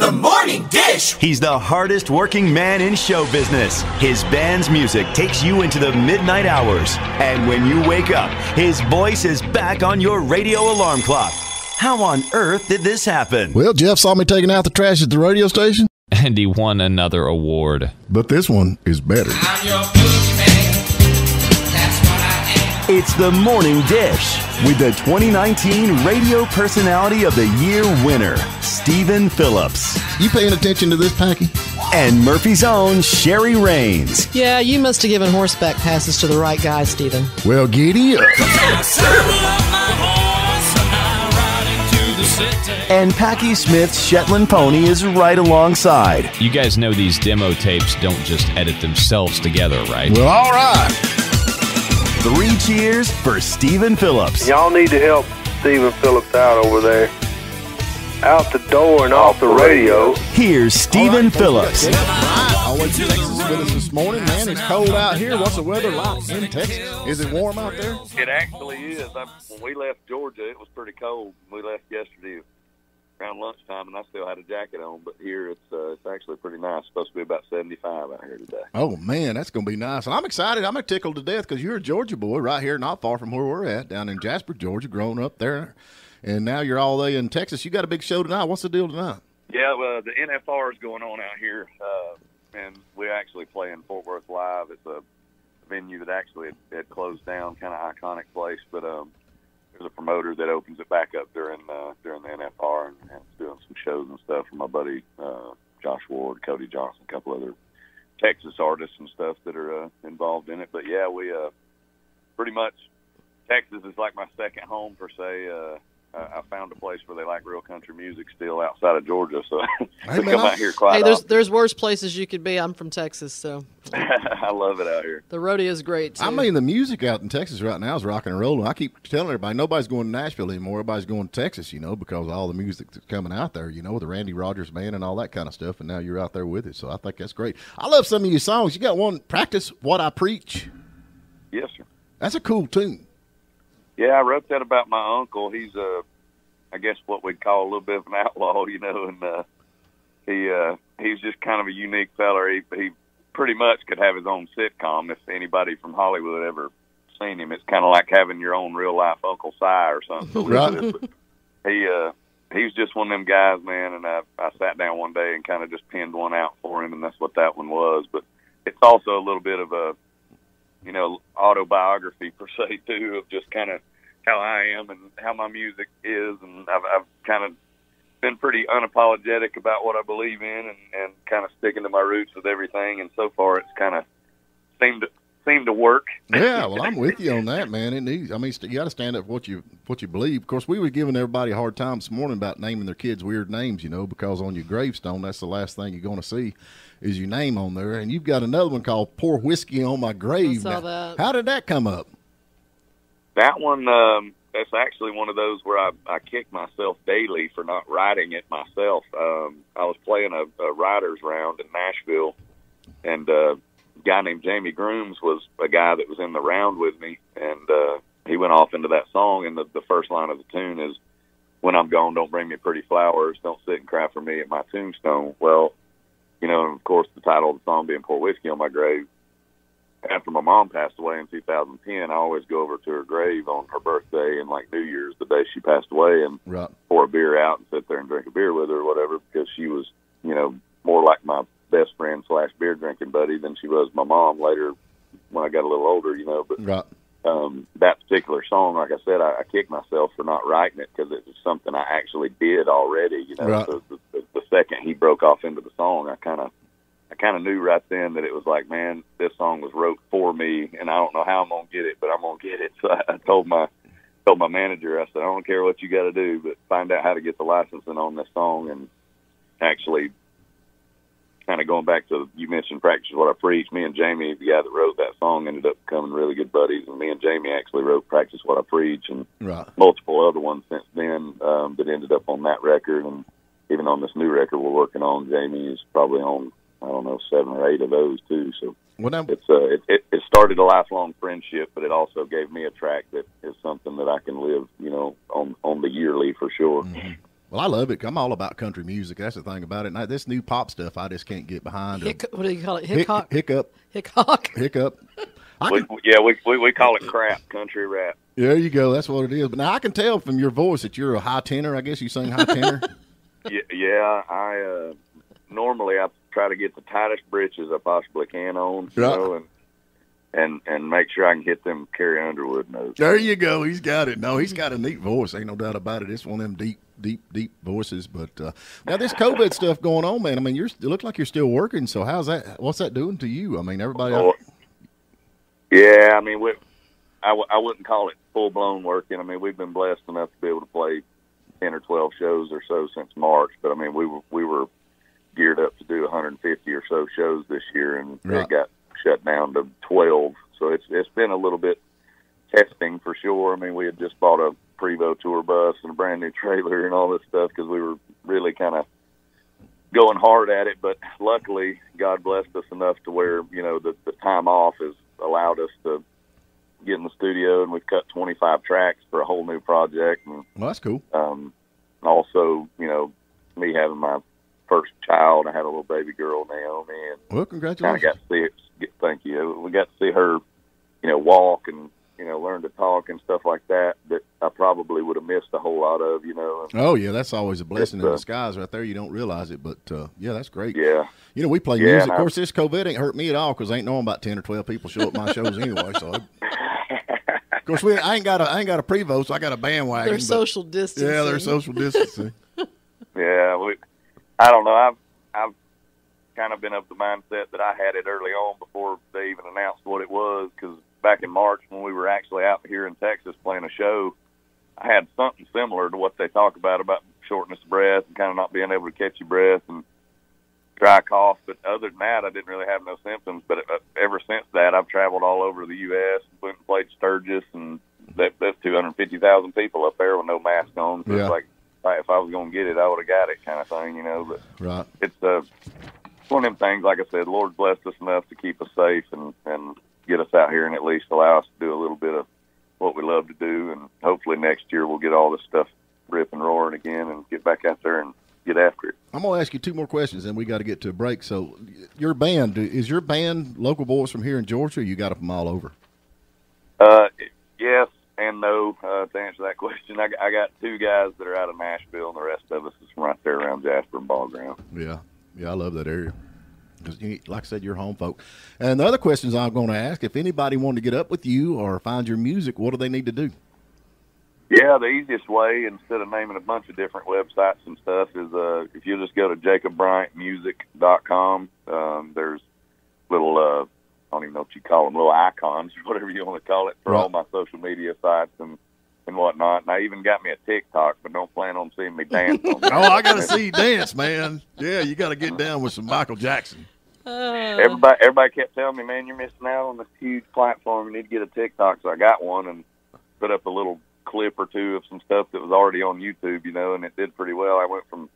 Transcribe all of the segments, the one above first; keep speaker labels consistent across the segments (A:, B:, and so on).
A: The Morning Dish.
B: He's the hardest working man in show business. His band's music takes you into the midnight hours. And when you wake up, his voice is back on your radio alarm clock. How on earth did this happen?
C: Well, Jeff saw me taking out the trash at the radio station,
D: and he won another award.
C: but this one is better.
A: I'm your boogeyman. That's what I am.
B: It's the Morning Dish with the 2019 Radio Personality of the Year winner, Steven Phillips,
C: You paying attention to this, Packy?
B: and Murphy's own Sherry Rains.
E: Yeah, you must have given horseback passes to the right guy, Steven.
C: Well, giddy up.
B: And Packy Smith's Shetland pony is right alongside.
D: You guys know these demo tapes don't just edit themselves together, right?
C: Well, all right.
B: Three cheers for Steven Phillips.
F: Y'all need to help Steven Phillips out over there. Out the door and off the radio.
B: Here's Steven Phillips.
C: Right. Always in Texas with us this morning, man. It's cold out here. What's the weather like in Texas? Is it warm out there?
F: It actually is. I, when we left Georgia, it was pretty cold. We left yesterday around lunchtime, and I still had a jacket on. But here, it's uh, it's actually pretty nice. It's supposed to be about seventy five out here today.
C: Oh man, that's gonna be nice. I'm excited. I'm tickled to death because you're a Georgia boy right here, not far from where we're at, down in Jasper, Georgia, growing up there, and now you're all the way in Texas. You got a big show tonight. What's the deal tonight?
F: Yeah, well, the NFR is going on out here, uh, and we're actually playing Fort Worth Live. It's a venue that actually had, had closed down, kind of iconic place, but um, there's a promoter that opens it back up during uh, during the NFR and, and doing some shows and stuff for my buddy uh, Josh Ward, Cody Johnson, a couple other Texas artists and stuff that are uh, involved in it. But yeah, we uh, pretty much Texas is like my second home per se. Uh, I I found a place where they like real country music still outside of Georgia, so
C: Hey,
F: we
C: man,
F: come
C: I-
F: out here quite
E: hey, there's
F: often.
E: there's worse places you could be. I'm from Texas, so
F: I love it out here.
E: the rodeo's great too.
C: I mean, the music out in Texas right now is rocking and rolling. I keep telling everybody nobody's going to Nashville anymore. Everybody's going to Texas, you know, because of all the music that's coming out there, you know, the Randy Rogers band and all that kind of stuff. And now you're out there with it, so I think that's great. I love some of your songs. You got one, "Practice What I Preach."
F: Yes, sir.
C: That's a cool tune.
F: Yeah, I wrote that about my uncle. He's uh I guess what we'd call a little bit of an outlaw, you know, and uh he uh he's just kind of a unique feller. He he pretty much could have his own sitcom if anybody from Hollywood ever seen him. It's kind of like having your own real life Uncle Si or something.
C: Right.
F: he uh he's just one of them guys, man, and I I sat down one day and kind of just pinned one out for him and that's what that one was, but it's also a little bit of a you know, autobiography per se too of just kind of how I am and how my music is, and I've, I've kind of been pretty unapologetic about what I believe in, and, and kind of sticking to my roots with everything. And so far, it's kind of seemed to seemed to work.
C: Yeah, well, I'm with you on that, man. It needs. I mean, you got to stand up for what you what you believe. Of course, we were giving everybody a hard time this morning about naming their kids weird names, you know, because on your gravestone, that's the last thing you're going to see is your name on there. And you've got another one called "Pour Whiskey on My Grave."
E: saw
C: Now,
E: that.
C: How did that come up?
F: That one, um, that's actually one of those where I, I kick myself daily for not writing it myself. Um, I was playing a, a writers round in Nashville, and uh, a guy named Jamie Grooms was a guy that was in the round with me, and uh, he went off into that song, and the, the first line of the tune is, "When I'm gone, don't bring me pretty flowers, don't sit and cry for me at my tombstone." Well, you know, and of course, the title of the song being "Pour Whiskey on My Grave." After my mom passed away in 2010, I always go over to her grave on her birthday and like New Year's, the day she passed away, and
C: Right.
F: pour a beer out and sit there and drink a beer with her or whatever, because she was, you know, more like my best friend slash beer drinking buddy than she was my mom later when I got a little older, you know. But
C: Right.
F: um, that particular song, like I said, I, I kicked myself for not writing it because it was something I actually did already, you know.
C: Right.
F: So the, the, the second he broke off into the song, I kind of, kind of knew right then that it was like, man, this song was wrote for me, and I don't know how I'm gonna get it, but I'm gonna get it. So I, I told my, told my manager, I said, I don't care what you got to do, but find out how to get the licensing on this song, and actually kind of going back to you mentioned practice what I preach. Me and Jamie, the guy that wrote that song, ended up becoming really good buddies, and me and Jamie actually wrote practice what I preach and
C: Right.
F: multiple other ones since then um, that ended up on that record, and even on this new record we're working on, Jamie is probably on I don't know seven or eight of those too. So
C: Well, now,
F: it's uh, it, it, it started a lifelong friendship, but it also gave me a track that is something that I can live, you know, on on the yearly for sure.
C: Well, I love it. I'm all about country music. That's the thing about it. Now, this new pop stuff, I just can't get behind.
E: Hic, what do you call it?
C: Hic-
E: Hickok.
C: hiccup,
E: Hickok.
C: hiccup. I
F: We,
C: can,
F: yeah, we, we we call it crap country rap.
C: there you go. That's what it is. But now I can tell from your voice that you're a high tenor. I guess you sing high tenor.
F: Yeah, yeah I uh, normally I try to get the tightest britches I possibly can on, you
C: Right.
F: know, and and and make sure I can hit them Carrie Underwood notes.
C: there you go. He's got it. No, he's got a neat voice. Ain't no doubt about it. It's one of them deep, deep, deep voices. But uh, now this COVID stuff going on, man. I mean, you're it look like you're still working. So how's that? What's that doing to you? I mean, everybody.
F: Oh, yeah, I mean, we, I, w- I wouldn't call it full blown working. I mean, we've been blessed enough to be able to play ten or twelve shows or so since March. But I mean, we were we were geared up to do 150 or so shows this year, and
C: Right.
F: it got shut down to 12. So it's it's been a little bit testing for sure. I mean, we had just bought a Prevost tour bus and a brand new trailer and all this stuff because we were really kind of going hard at it. But luckily, God blessed us enough to where you know the, the time off has allowed us to get in the studio, and we've cut 25 tracks for a whole new project, and
C: well, that's cool.
F: um, also, you know, me having my first child, I had a little baby girl, Naomi, and
C: Well,
F: kind of
C: congratulations.
F: got to see it. Thank you. We got to see her, you know, walk and you know learn to talk and stuff like that. That I probably would have missed a whole lot of, you know.
C: Oh yeah, that's always a blessing
F: It's,
C: in
F: uh,
C: disguise, right there. You don't realize it, but uh, yeah, that's great.
F: yeah,
C: You know, we play
F: Yeah,
C: music.
F: and
C: Of
F: I-
C: course, this COVID ain't hurt me at all because ain't knowing about ten or twelve people show up my shows anyway. So, of course, we I ain't got a I ain't got a Prevost, so I got a bandwagon.
E: They're social distancing.
C: Yeah, they're social distancing.
F: yeah. We, I don't know. I've I've kind of been of the mindset that I had it early on before they even announced what it was. Because back in March when we were actually out here in Texas playing a show, I had something similar to what they talk about about shortness of breath and kind of not being able to catch your breath and dry cough. But other than that, I didn't really have no symptoms. But uh, ever since that, I've traveled all over the U.S. went and played Sturgis, and that, that's 250,000 people up there with no mask on. So
C: Yeah.
F: it's like if I, was going to get it, I would have got it, kind of thing, you know. But
C: right.
F: it's uh, one of them things. Like I said, Lord blessed us enough to keep us safe and and get us out here and at least allow us to do a little bit of what we love to do. And hopefully next year we'll get all this stuff ripping, roaring again, and get back out there and get after it.
C: I'm gonna ask you two more questions, and we got to get to a break. So, your band is your band local boys from here in Georgia? Or you got them all over?
F: Uh, yes and no. Uh, to answer that question, I, got- I got two guys that are out of Nashville, and the rest of us is from right there around Jasper and Ball Ground.
C: Yeah, yeah, I love that area. Because, like I said, you're home folk. And the other questions I'm going to ask: if anybody wanted to get up with you or find your music, what do they need to do?
F: Yeah, the easiest way, instead of naming a bunch of different websites and stuff, is uh, if you just go to jacobbryantmusic.com, um, there's little, uh, I don't even know what you call them, little icons or whatever you want to call it for all my social media sites and, and whatnot. And I even got me a TikTok, but don't plan on seeing me dance on
C: Oh, I got to see you dance, man. Yeah, you got to get down with some Michael Jackson. Oh.
F: Everybody, everybody kept telling me, man, you're missing out on this huge platform. You need to get a TikTok. So I got one and put up a little clip or two of some stuff that was already on YouTube, you know, and it did pretty well. I went from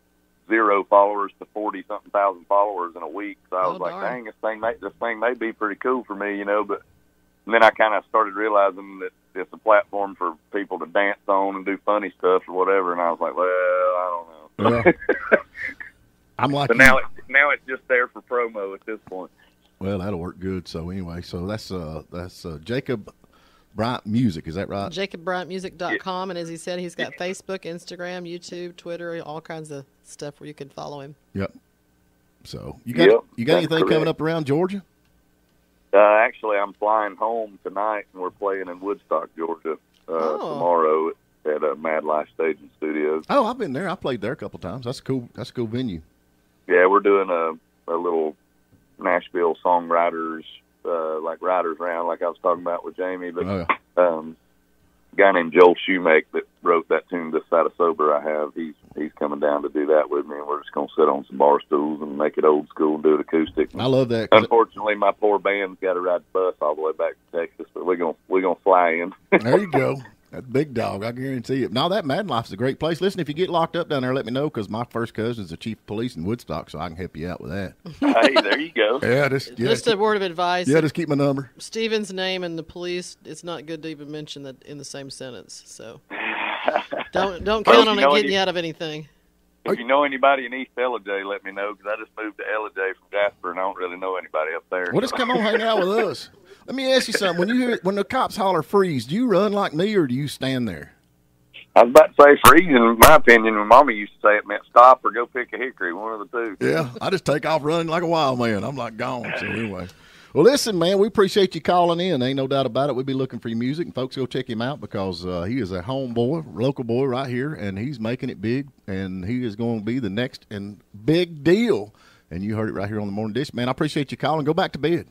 F: zero followers to forty something thousand followers in a week. So I
E: Oh,
F: was like,
E: darn.
F: dang, this thing, may, this thing may be pretty cool for me, you know. But and then I kind of started realizing that it's a platform for people to dance on and do funny stuff or whatever. And I was like, well, I don't know.
C: Well, I'm like,
F: But now, it, now it's just there for promo at this point.
C: well, that'll work good. So anyway, so that's uh that's uh, Jacob Bryant Music. Is that right?
E: JacobBryantMusic.com, and as he said, he's got Facebook, Instagram, YouTube, Twitter, all kinds of stuff where you can follow him.
C: Yep. So you got
F: Yep,
C: you got
F: that's
C: anything coming up around Georgia?
F: Uh, actually, I'm flying home tonight, and we're playing in Woodstock, Georgia, uh,
E: Oh.
F: tomorrow at uh, Mad Life Staging Studios.
C: Oh, I've been there. I played there a couple times. That's a cool. That's a cool venue.
F: Yeah, we're doing a, a little Nashville songwriters, uh, like writers round, like I was talking about with Jamie. But
C: Oh, yeah.
F: um, guy named Joel Shoemake that wrote that tune "This Side of Sober" I have. He's he's coming down to do that with me, and we're just gonna sit on some bar stools and make it old school and do it acoustic.
C: I love that.
F: Unfortunately, my poor band's got to ride the bus all the way back to Texas, but we're gonna we're gonna fly in.
C: there you go. That big dog, I guarantee it. Now that Mad Life's a great place. Listen, if you get locked up down there, let me know because my first cousin's the chief of police in Woodstock, so I can help you out with that.
F: hey, there you go.
C: Yeah, just yeah,
E: Just
C: keep,
E: a word of advice.
C: yeah, just keep my number.
E: Steven's name and the police, it's not good to even mention that in the same sentence. So don't don't count
F: you
E: on it getting
F: you-
E: you out of anything.
F: If you know anybody in East Ellijay, let me know because I just moved to Ellijay from Jasper and I don't really know anybody up there.
C: Well, just come on, hang out with us. Let me ask you something. When you hear when the cops holler freeze, do you run like me or do you stand there?
F: I was about to say freeze. In my opinion, my mama used to say it meant stop or go pick a hickory, one of the two.
C: Yeah, I just take off running like a wild man. I'm like gone. So anyway. Well, listen, man, we appreciate you calling in. Ain't no doubt about it. We'll be looking for your music, and folks, go check him out because uh, he is a homeboy, local boy right here, and he's making it big, and he is going to be the next and big deal. And you heard it right here on the morning dish, man. I appreciate you calling. Go back to bed.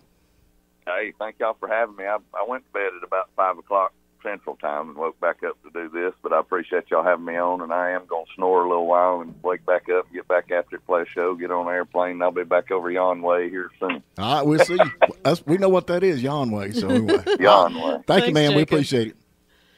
F: Hey, thank y'all for having me. I, I went to bed at about five o'clock Central Time and woke back up to do this, but I appreciate y'all having me on, and I am going to snore a little while and wake back up, get back after it, play a show, get on an airplane, and I'll be back over yon way here soon.
C: All right, we'll see. Us- we know what that is, yon way. So anyway,
F: Yon way.
C: thank you,
E: Thanks,
C: man. We appreciate it.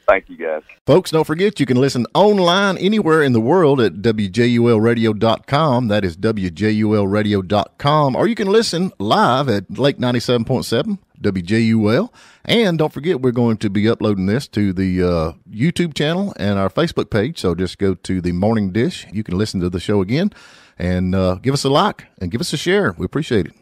F: Thank you, guys.
C: Folks, don't forget you can listen online anywhere in the world at WJULradio.com. That is WJULradio.com. Or you can listen live at Lake 97.7 WJUL. And don't forget, we're going to be uploading this to the uh, YouTube channel and our Facebook page. So just go to the Morning Dish. You can listen to the show again and uh, give us a like and give us a share. We appreciate it.